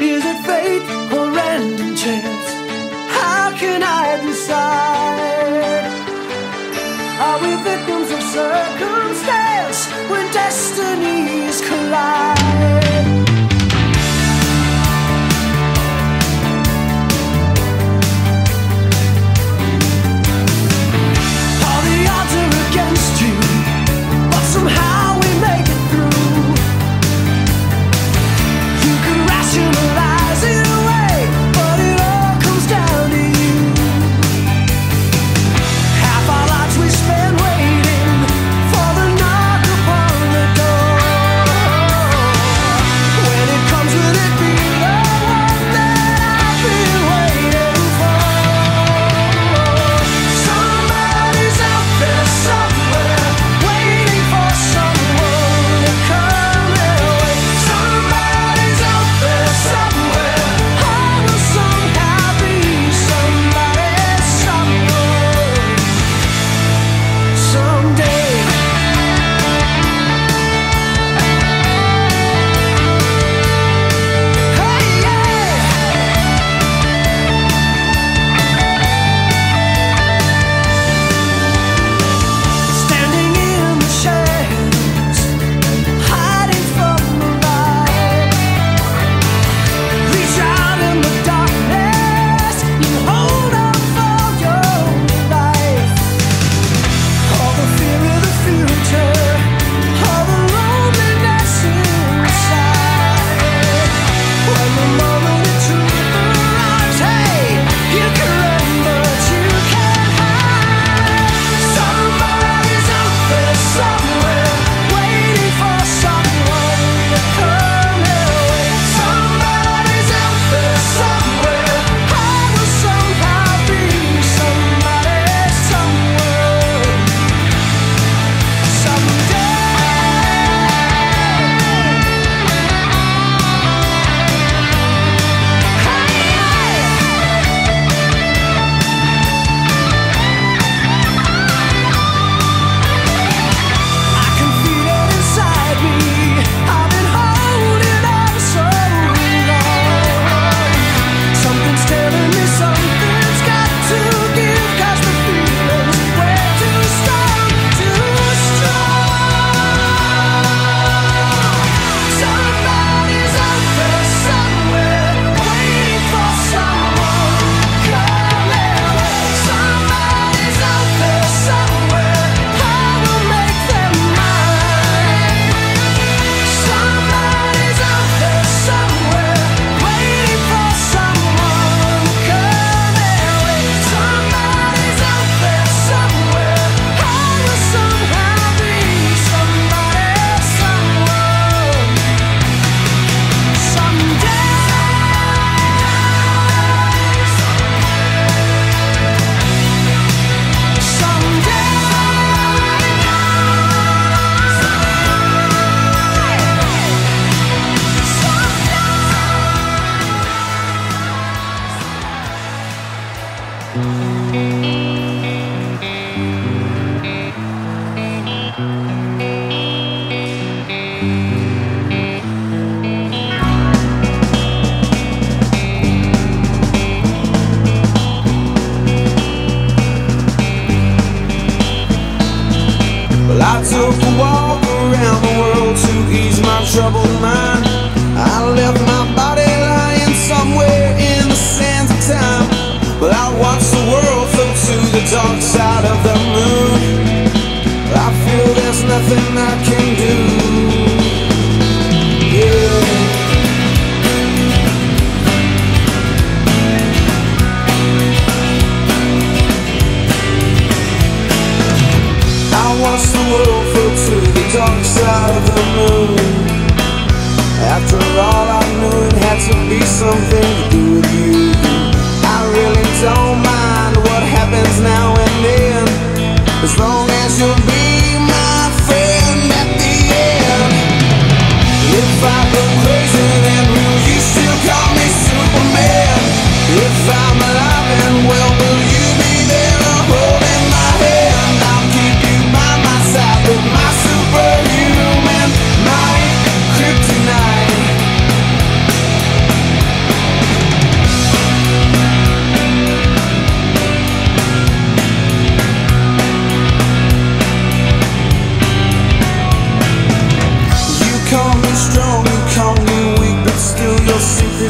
Is it fate or random chance? How can I decide? Are we victims of circumstance when destinies collide?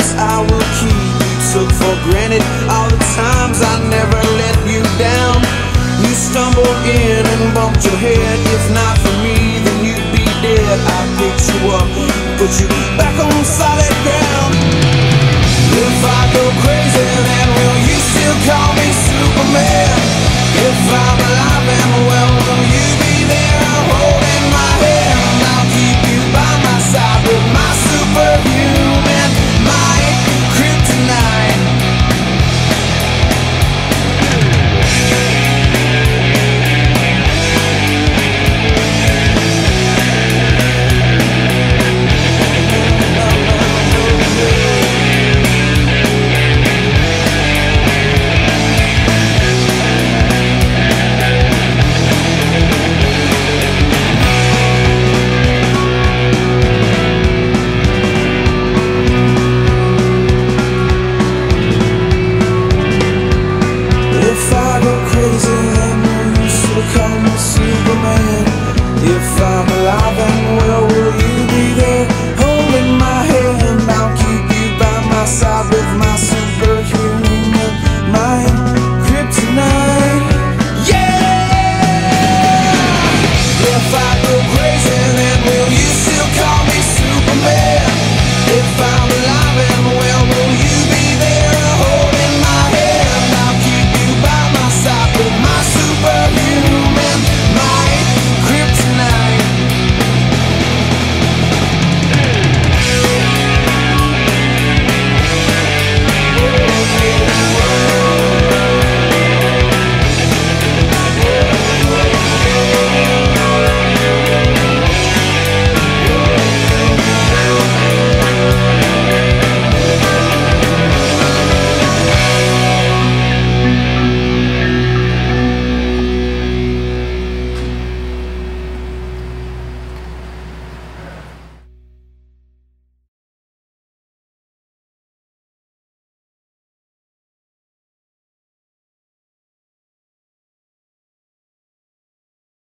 Secrets I will keep. You took for granted all the times I never let you down. You stumbled in and bumped your head. If not for me, then you'd be dead. I picked you up, put you back on ground.